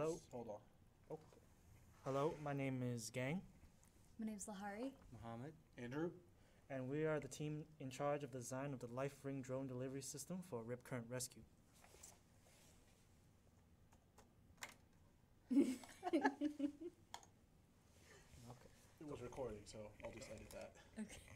Hello. Hold on. Oh, Hello, my name is Gang, My name is Lahari. Mohammed. Andrew? and we are the team in charge of the design of the Life Ring drone delivery system for Rip Current Rescue. Okay. It was recording, so I'll just edit that. Okay.